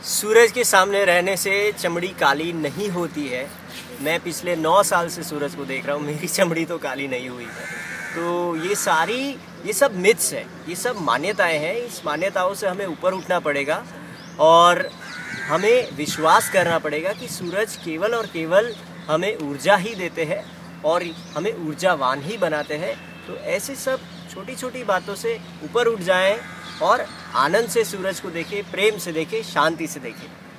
सूरज के सामने रहने से चमड़ी काली नहीं होती है। मैं पिछले नौ साल से सूरज को देख रहा हूँ, मेरी चमड़ी तो काली नहीं हुई है। तो ये सारी, ये सब मिथ्स है, ये सब मान्यताएँ हैं, इस मान्यताओं से हमें ऊपर उठना पड़ेगा और हमें विश्वास करना पड़ेगा कि सूरज केवल और केवल हमें ऊर्जा ही देते हैं और हमें ऊर्जावान ही बनाते हैं। तो ऐसे सब छोटी छोटी बातों से ऊपर उठ जाएँ और आनंद से सूरज को देखें प्रेम से देखें शांति से देखें।